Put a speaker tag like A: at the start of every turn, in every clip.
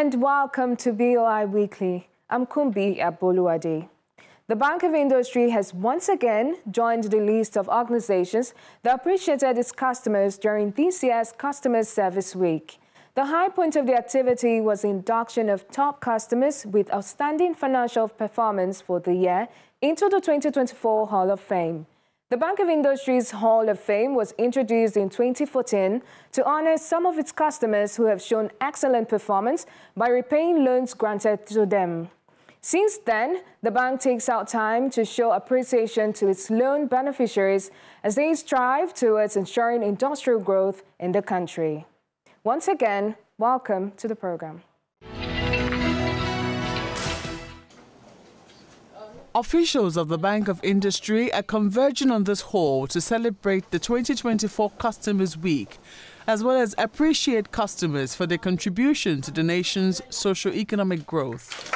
A: and welcome to BOI Weekly. I'm Kumbi Aboluade. The Bank of Industry has once again joined the list of organizations that appreciated its customers during this year's Customer Service Week. The high point of the activity was the induction of top customers with outstanding financial performance for the year into the 2024 Hall of Fame. The Bank of Industry's Hall of Fame was introduced in 2014 to honor some of its customers who have shown excellent performance by repaying loans granted to them. Since then, the bank takes out time to show appreciation to its loan beneficiaries as they strive towards ensuring industrial growth in the country. Once again, welcome to the program.
B: Officials of the Bank of Industry are converging on this hall to celebrate the 2024 Customers Week, as well as appreciate customers for their contribution to the nation's socio-economic growth.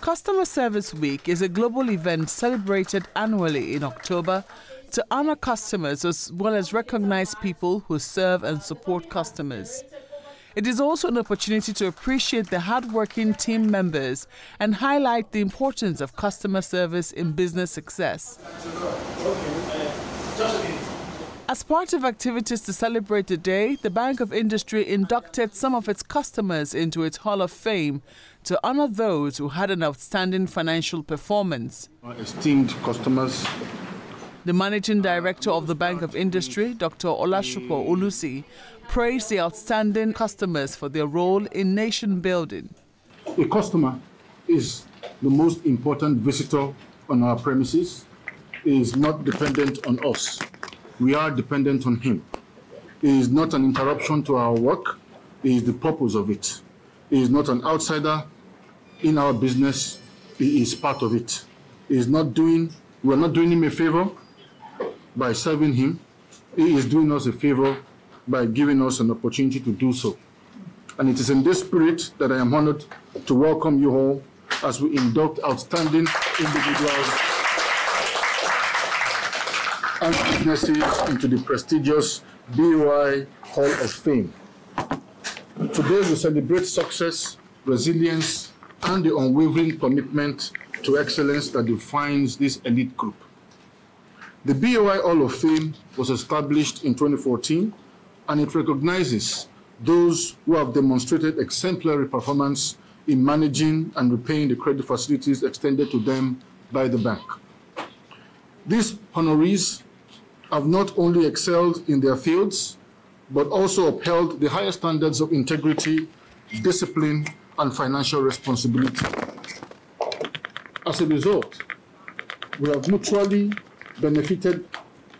B: Customer Service Week is a global event celebrated annually in October to honor customers as well as recognize people who serve and support customers. It is also an opportunity to appreciate the hardworking team members and highlight the importance of customer service in business success. As part of activities to celebrate the day, the Bank of Industry inducted some of its customers into its Hall of Fame to honor those who had an outstanding financial performance.
C: Esteemed customers,
B: the managing director of the Bank of Industry, Dr. Olasupo Olusi, praised the outstanding customers for their role in nation building.
C: A customer is the most important visitor on our premises. He is not dependent on us. We are dependent on him. He is not an interruption to our work. He is the purpose of it. He is not an outsider in our business. He is part of it. He is not doing, we are not doing him a favor by serving him, he is doing us a favor by giving us an opportunity to do so. And it is in this spirit that I am honored to welcome you all as we induct outstanding individuals and businesses into the prestigious BOI Hall of Fame. Today we celebrate success, resilience, and the unwavering commitment to excellence that defines this elite group. The BOI Hall of Fame was established in 2014 and it recognizes those who have demonstrated exemplary performance in managing and repaying the credit facilities extended to them by the bank. These honorees have not only excelled in their fields, but also upheld the highest standards of integrity, discipline, and financial responsibility. As a result, we have mutually benefited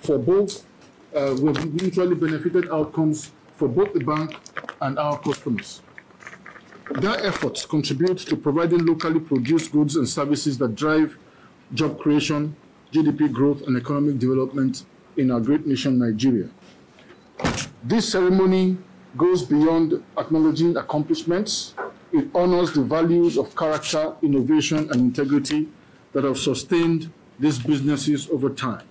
C: for both, uh, we've mutually benefited outcomes for both the bank and our customers. Their efforts contribute to providing locally produced goods and services that drive job creation, GDP growth, and economic development in our great nation, Nigeria. This ceremony goes beyond acknowledging accomplishments. It honors the values of character, innovation, and integrity that have sustained these businesses over time.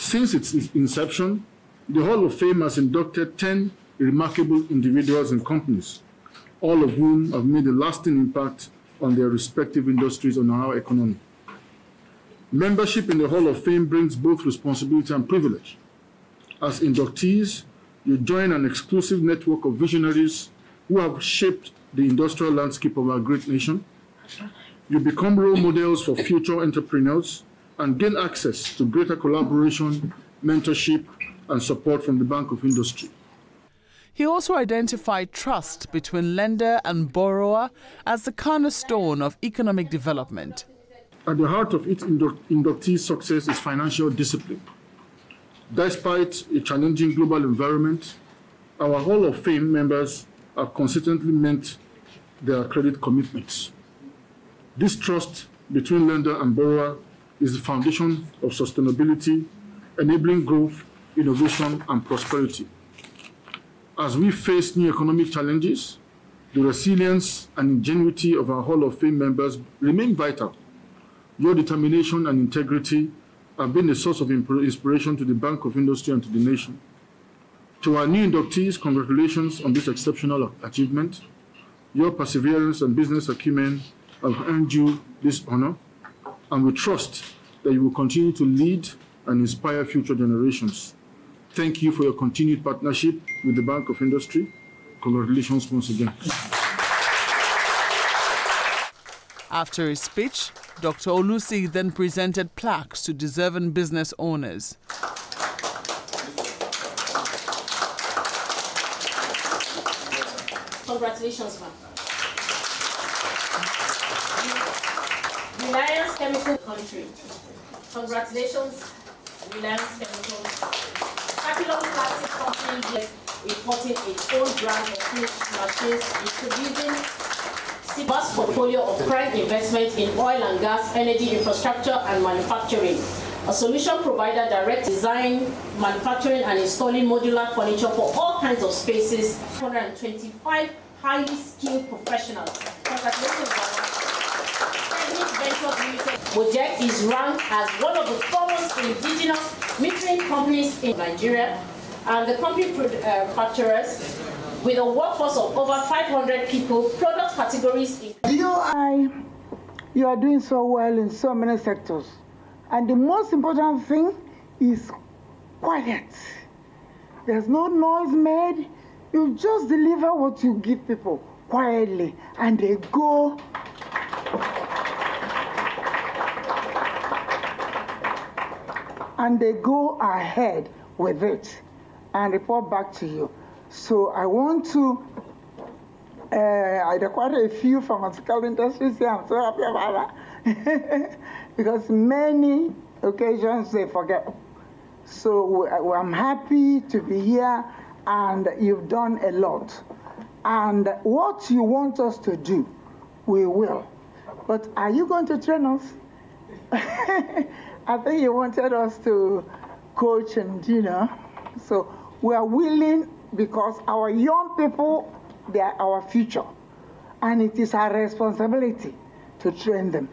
C: Since its inception, the Hall of Fame has inducted 10 remarkable individuals and companies, all of whom have made a lasting impact on their respective industries and our economy. Membership in the Hall of Fame brings both responsibility and privilege. As inductees, you join an exclusive network of visionaries who have shaped the industrial landscape of our great nation you become role models for future entrepreneurs and gain access to greater collaboration, mentorship, and support from the Bank of Industry.
B: He also identified trust between lender and borrower as the cornerstone of economic development.
C: At the heart of each inductee's success is financial discipline. Despite a challenging global environment, our Hall of Fame members have consistently met their credit commitments. This trust between lender and borrower is the foundation of sustainability, enabling growth, innovation, and prosperity. As we face new economic challenges, the resilience and ingenuity of our Hall of Fame members remain vital. Your determination and integrity have been a source of inspiration to the Bank of Industry and to the nation. To our new inductees, congratulations on this exceptional achievement. Your perseverance and business acumen have earned you this honor, and we trust that you will continue to lead and inspire future generations. Thank you for your continued partnership with the Bank of Industry. Congratulations once again.
B: After his speech, Dr. Olusi then presented plaques to deserving business owners.
D: Congratulations, ma'am. Reliance Chemical Country. Congratulations, Reliance Chemical. Capilon Plastic Company is importing its own brand of finished machines is producing vast portfolio of prime investment in oil and gas, energy infrastructure, and manufacturing. A solution provider direct design, manufacturing, and installing modular furniture for all kinds of spaces. 125 highly skilled professionals. Congratulations, MOJEC is ranked as one of the foremost indigenous metering companies in Nigeria, and the company uh, manufacturers with a workforce of over 500 people, product categories. In-
E: BOI, you are doing so well in so many sectors. And the most important thing is quiet. There's no noise made. You just deliver what you give people quietly, and they go. And they go ahead with it and report back to you. So I want to, uh, I quite a few pharmaceutical industries here. I'm so happy about that. because many occasions they forget. So I'm happy to be here and you've done a lot. And what you want us to do, we will. But are you going to train us? I think he wanted us to coach and, you know, so we are willing because our young people, they are our future. And it is our responsibility to train them.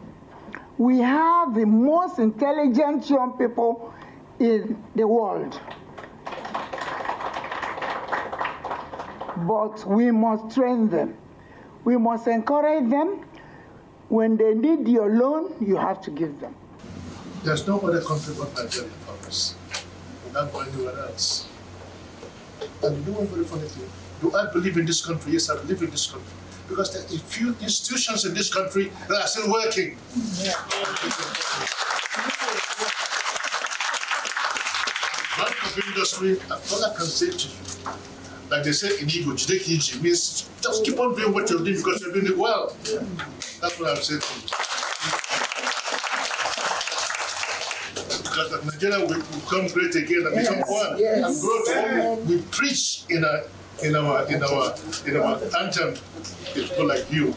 E: We have the most intelligent young people in the world. But we must train them. We must encourage them. When they need your loan, you have to give them.
F: There's no other country but Nigeria for us. We're not going anywhere else. And you know one very funny thing? Do I believe in this country? Yes, I believe in this country. Because there are a few institutions in this country that are still working. Yeah. Bank industry, all I can say to you, like they say in Igbo, Jideki means just keep on doing what you're doing because you're doing it well. Yeah. That's what I'm saying to you. That Nigeria will become great again and yes, become one yes. and grow to what we, we preach in our in our in our in our anthem. People like you.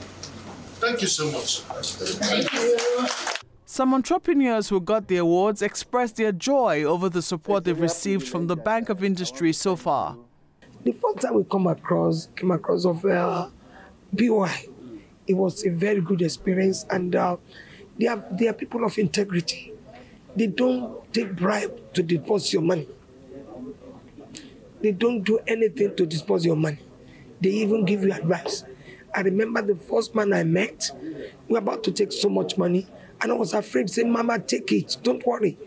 F: Thank you so much. Thank you.
B: Some entrepreneurs who got the awards expressed their joy over the support they've received from the Bank of Industry so far.
G: The first time we come across came across of uh, BOI, it was a very good experience, and uh, they are they are people of integrity. They don't take bribe to deposit your money. They don't do anything to dispose your money. They even give you advice. I remember the first man I met, we were about to take so much money, and I was afraid, say, Mama, take it. Don't worry.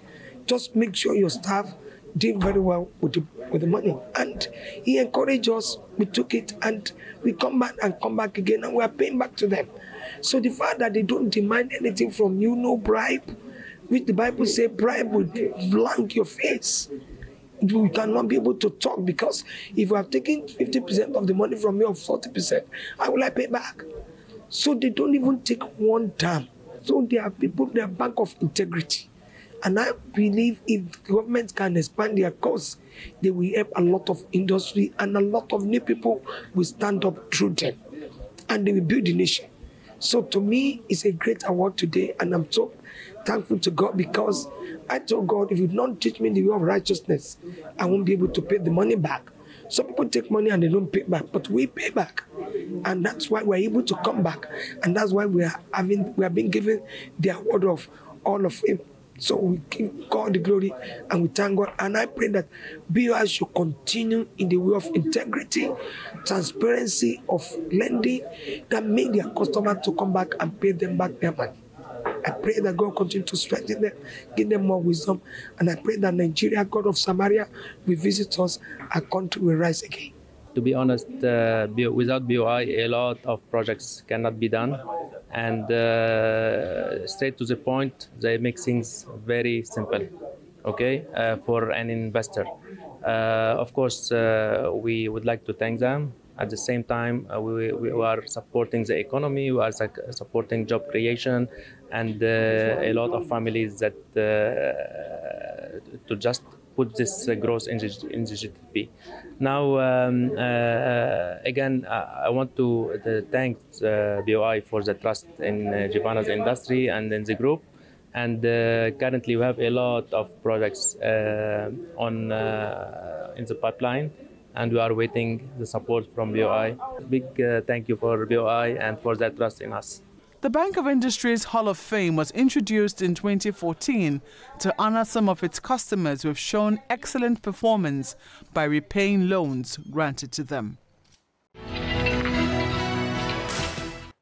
G: Just make sure your staff did very well with the, with the money. And he encouraged us. We took it and we come back and come back again and we are paying back to them. So the fact that they don't demand anything from you, no bribe, which the Bible says bribe will blank your face. You cannot be able to talk because if you have taken 50% of the money from me or 40%, how will I pay back? So they don't even take one damn. So they are people, they are bank of integrity. And I believe if government can expand their cause, they will help a lot of industry and a lot of new people will stand up through them. And they will build the nation. So to me, it's a great award today, and I'm so thankful to God because I told God, if you don't teach me the way of righteousness, I won't be able to pay the money back. Some people take money and they don't pay back, but we pay back. And that's why we're able to come back. And that's why we are having we are being given the award of all of fame So we give God the glory and we thank God. And I pray that BOI should continue in the way of integrity, transparency of lending that make their customer to come back and pay them back their money. I pray that God continue to strengthen them, give them more wisdom. And I pray that Nigeria, God of Samaria, will visit us, our country will rise again.
H: To be honest, uh, without BOI, a lot of projects cannot be done. And uh, straight to the point, they make things very simple, okay, uh, for an investor. Uh, of course, uh, we would like to thank them at the same time, uh, we, we are supporting the economy, we are supporting job creation, and uh, a lot of families that uh, to just put this uh, growth in the, in the GDP. Now, um, uh, again, I want to thank BOI for the trust in uh, industry and in the group and uh, currently we have a lot of projects uh, on uh, in the pipeline and we are waiting the support from BOI. Big uh, thank you for BOI and for that trust in us.
B: The Bank of Industry's Hall of Fame was introduced in 2014 to honor some of its customers who have shown excellent performance by repaying loans granted to them.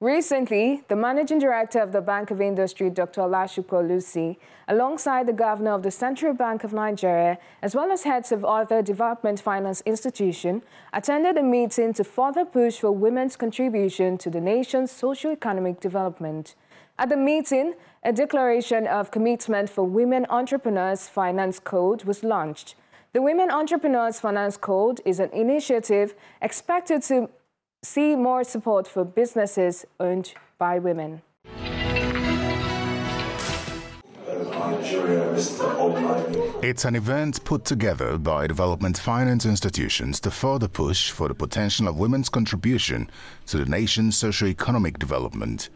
A: Recently, the managing director of the Bank of Industry, Dr. Olasupo Olusi, alongside the governor of the Central Bank of Nigeria, as well as heads of other development finance institutions, attended a meeting to further push for women's contribution to the nation's socio-economic development. At the meeting, a declaration of commitment for Women Entrepreneurs Finance Code was launched. The Women Entrepreneurs Finance Code is an initiative expected to see more support for businesses owned by women.
I: It's an event put together by development finance institutions to further push for the potential of women's contribution to the nation's socio-economic development.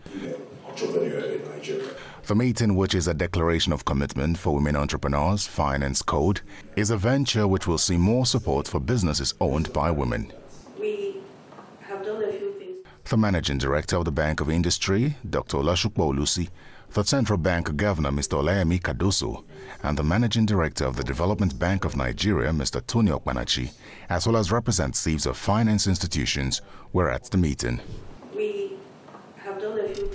I: The meeting, which is a declaration of commitment for women entrepreneurs finance code, is a venture which will see more support for businesses owned by women. The managing director of the Bank of Industry, Dr. Olasupo Olusi, the Central Bank Governor, Mr. Olayemi Cardoso, and the managing director of the Development Bank of Nigeria, Mr. Tony Okpanachi, as well as representatives of finance institutions, were at the meeting.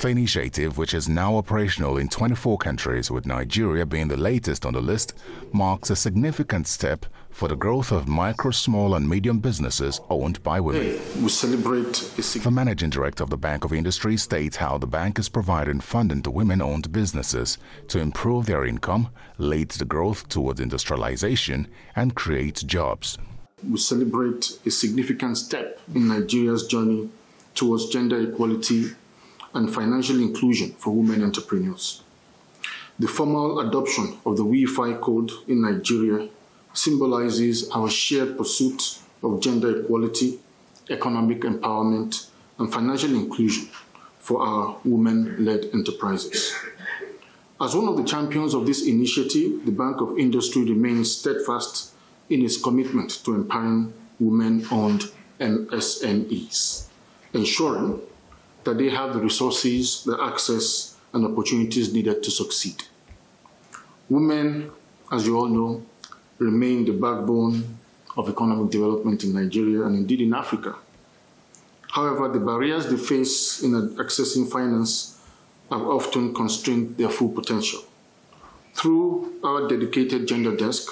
I: The initiative, which is now operational in 24 countries, with Nigeria being the latest on the list, marks a significant step for the growth of micro, small, and medium businesses owned by women.
C: We celebrate
I: the managing director of the Bank of Industry states how the bank is providing funding to women owned businesses to improve their income, lead the growth towards industrialization, and create jobs.
C: We celebrate a significant step in Nigeria's journey towards gender equality and financial inclusion for women entrepreneurs. The formal adoption of the WEFI Code in Nigeria symbolizes our shared pursuit of gender equality, economic empowerment, and financial inclusion for our women-led enterprises. As one of the champions of this initiative, the Bank of Industry remains steadfast in its commitment to empowering women-owned MSMEs, ensuring that they have the resources, the access, and opportunities needed to succeed. Women, as you all know, remain the backbone of economic development in Nigeria and indeed in Africa. However, the barriers they face in accessing finance have often constrained their full potential. Through our dedicated gender desk,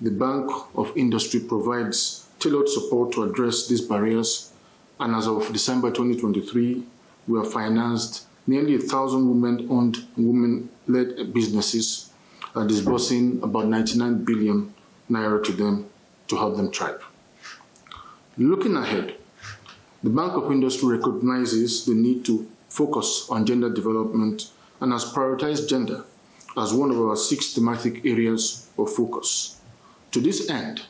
C: the Bank of Industry provides tailored support to address these barriers and as of December 2023, we have financed nearly a thousand women-owned, women-led businesses, uh, disbursing about 99 billion naira to them to help them thrive. Looking ahead, the Bank of Industry recognizes the need to focus on gender development and has prioritized gender as one of our six thematic areas of focus. To this end,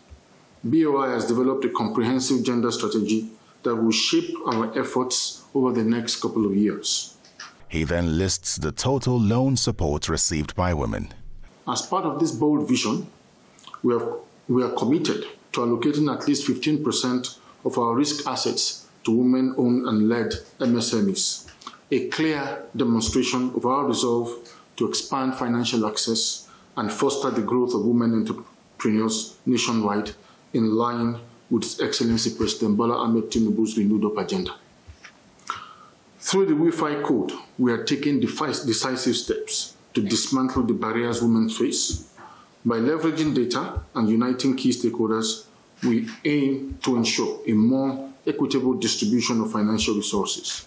C: BOI has developed a comprehensive gender strategy that will shape our efforts over the next couple of years.
I: He then lists the total loan support received by women.
C: As part of this bold vision, we, have, we are committed to allocating at least 15% of our risk assets to women owned and led MSMEs, a clear demonstration of our resolve to expand financial access and foster the growth of women entrepreneurs nationwide in line with His Excellency President Bola Ahmed Tinubu's renewed Hope agenda. Through the WEFI code, we are taking decisive steps to dismantle the barriers women face. By leveraging data and uniting key stakeholders, we aim to ensure a more equitable distribution of financial resources.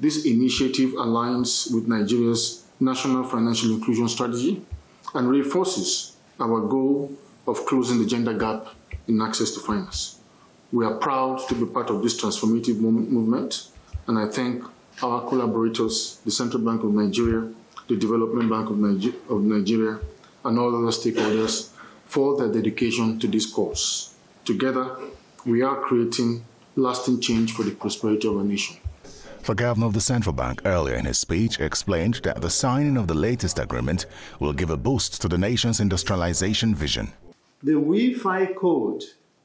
C: This initiative aligns with Nigeria's National Financial Inclusion Strategy and reinforces our goal of closing the gender gap in access to finance. We are proud to be part of this transformative movement, and I thank our collaborators, the Central Bank of Nigeria, the Development Bank of, Niger of Nigeria, and all other stakeholders for their dedication to this cause. Together, we are creating lasting change for the prosperity of our nation.
I: The governor of the central bank earlier in his speech explained that the signing of the latest agreement will give a boost to the nation's industrialization vision.
J: The WEFI code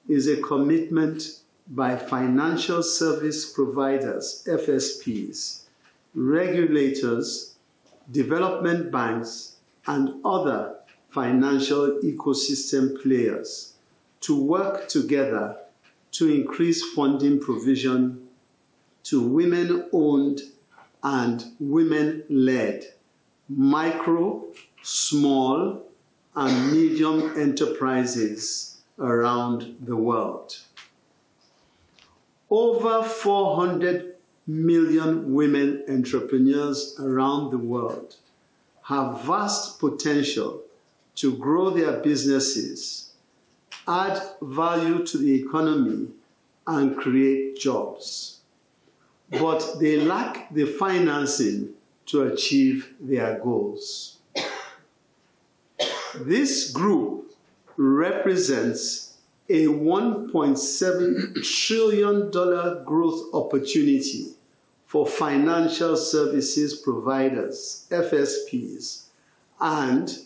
J: is a commitment by financial service providers, FSPs, regulators, development banks, and other financial ecosystem players to work together to increase funding provision to women owned and women led micro, small, and medium enterprises around the world. Over 400 million women entrepreneurs around the world have vast potential to grow their businesses, add value to the economy, and create jobs. But they lack the financing to achieve their goals. This group represents a $1.7 trillion growth opportunity for financial services providers, FSPs, and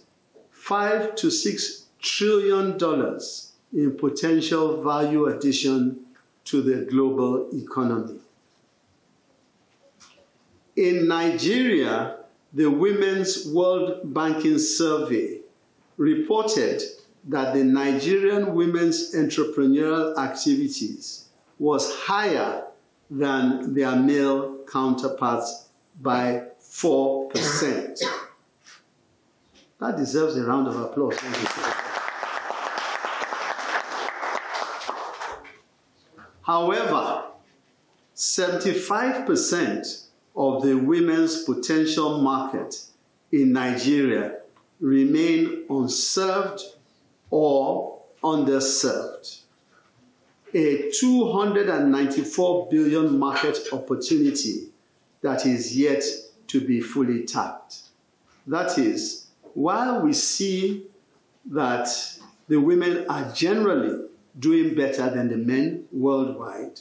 J: 5 to 6 trillion dollars in potential value addition to the global economy. In Nigeria, the Women's World Banking Survey reported that the Nigerian women's entrepreneurial activities was higher than their male counterparts by 4%. That deserves a round of applause. However, 75% of the women's potential market in Nigeria remain unserved or underserved. A 294 billion market opportunity that is yet to be fully tapped. That is, while we see that the women are generally doing better than the men worldwide,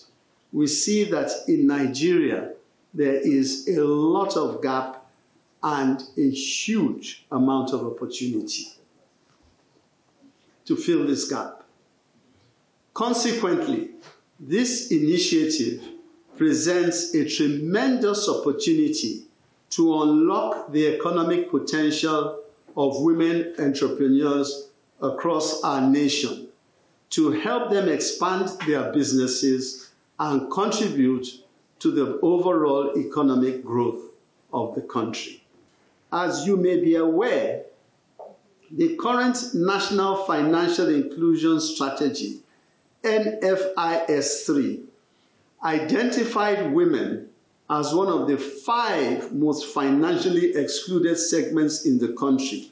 J: we see that in Nigeria there is a lot of gap and a huge amount of opportunity to fill this gap. Consequently, this initiative presents a tremendous opportunity to unlock the economic potential of women entrepreneurs across our nation, to help them expand their businesses and contribute to the overall economic growth of the country. As you may be aware, the current National Financial Inclusion Strategy, NFIS 3, identified women as one of the five most financially excluded segments in the country,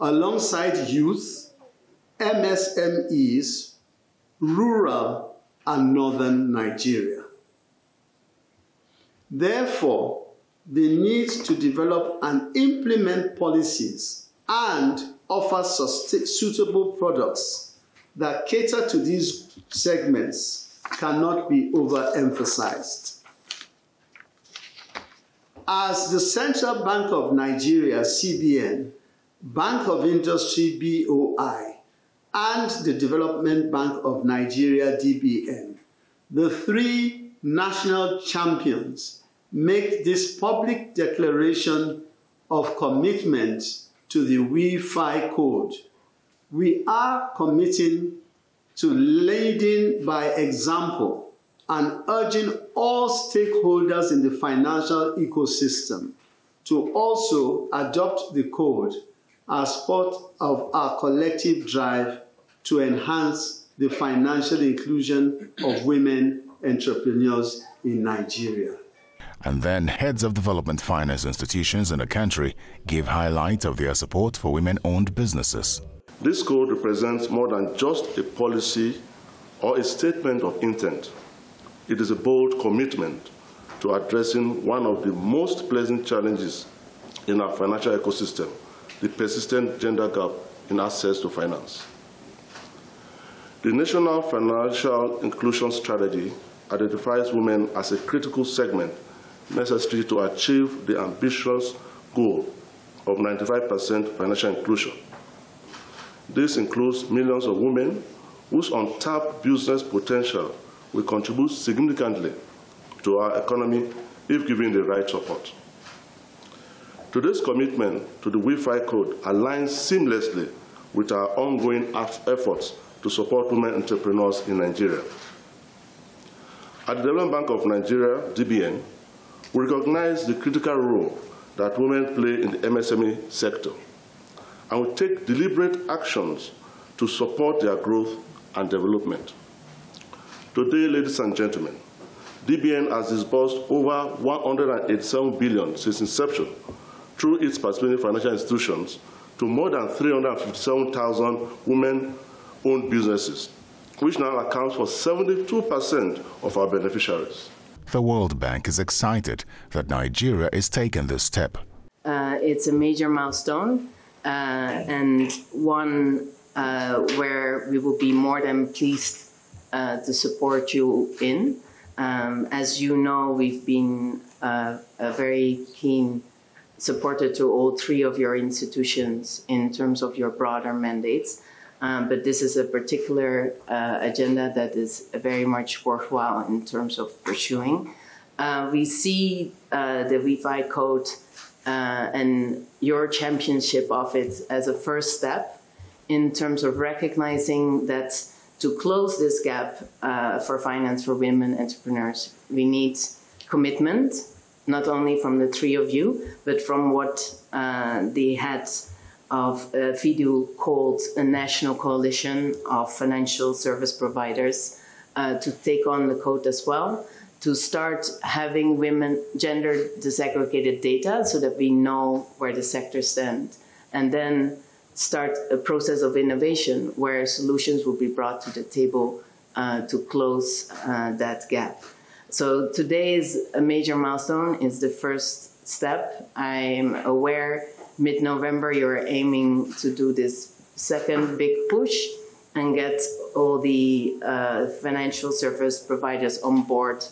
J: alongside youth, MSMEs, rural, and northern Nigeria. Therefore, the need to develop and implement policies and offer suitable products that cater to these segments cannot be overemphasized. As the Central Bank of Nigeria, CBN, Bank of Industry, BOI, and the Development Bank of Nigeria, DBN, the three national champions make this public declaration of commitment to the WEFI code, we are committing to leading by example and urging all stakeholders in the financial ecosystem to also adopt the code as part of our collective drive to enhance the financial inclusion of women entrepreneurs in Nigeria.
I: And then heads of development finance institutions in the country give highlight of their support for women-owned businesses.
K: This code represents more than just a policy or a statement of intent. It is a bold commitment to addressing one of the most pleasant challenges in our financial ecosystem, the persistent gender gap in access to finance. The National Financial Inclusion Strategy identifies women as a critical segment necessary to achieve the ambitious goal of 95% financial inclusion. This includes millions of women whose untapped business potential will contribute significantly to our economy if given the right support. Today's commitment to the WEFI code aligns seamlessly with our ongoing efforts to support women entrepreneurs in Nigeria. At the Development Bank of Nigeria, DBN, we recognize the critical role that women play in the MSME sector and we take deliberate actions to support their growth and development. Today, ladies and gentlemen, DBN has disbursed over 187 billion since inception through its participating financial institutions to more than 357,000 women-owned businesses, which now accounts for 72% of our beneficiaries.
I: The World Bank is excited that Nigeria is taking this step.
L: Uh, it's a major milestone uh, and one uh, where we will be more than pleased uh, to support you in. Um, as you know, we've been uh, a very keen supporter to all three of your institutions in terms of your broader mandates. Um, but this is a particular uh, agenda that is very much worthwhile in terms of pursuing. Uh, we see uh, the WEFI code uh, and your championship of it as a first step in terms of recognizing that to close this gap uh, for finance for women entrepreneurs, we need commitment, not only from the three of you, but from what uh, the heads of uh, FIDU called a national coalition of financial service providers uh, to take on the code as well, to start having women gender disaggregated data so that we know where the sector stands, and then start a process of innovation where solutions will be brought to the table uh, to close uh, that gap. So today is a major milestone. It's the first step. I'm aware mid-November, you're aiming to do this second big push and get all the uh, financial service providers on board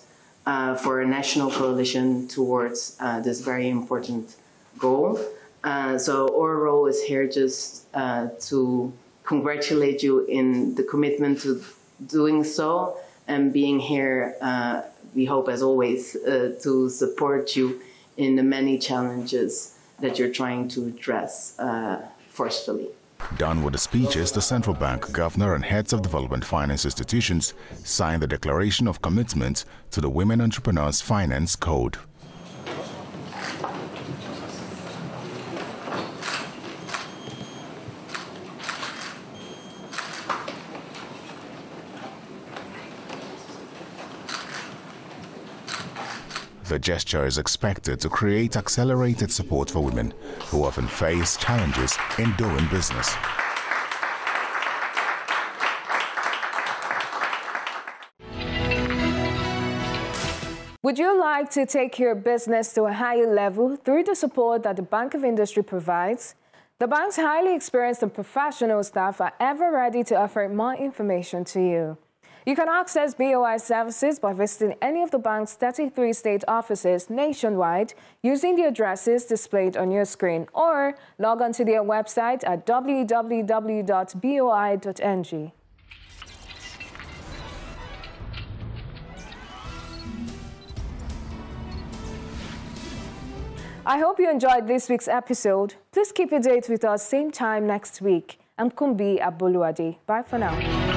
L: uh, for a national coalition towards uh, this very important goal. Uh, so our role is here just uh, to congratulate you in the commitment to doing so and being here, uh, we hope as always, to support you in the many challenges that you're trying to address uh, forcefully.
I: Done with the speeches, the central bank governor and heads of development finance institutions signed the Declaration of Commitment to the Women Entrepreneurs Finance Code. The gesture is expected to create accelerated support for women who often face challenges in doing business.
A: Would you like to take your business to a higher level through the support that the Bank of Industry provides? The bank's highly experienced and professional staff are ever ready to offer more information to you. You can access BOI services by visiting any of the bank's 33 state offices nationwide using the addresses displayed on your screen or log on to their website at www.boi.ng. I hope you enjoyed this week's episode. Please keep your date with us same time next week. I'm Kumbi Aboluade. Bye for now.